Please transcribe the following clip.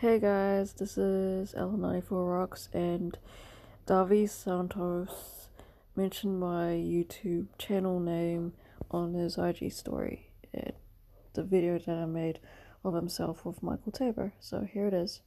Hey guys, this is L94 Rocks and Davi Santos mentioned my YouTube channel name on his IG story and the video that I made of himself with Michael Taber. So here it is.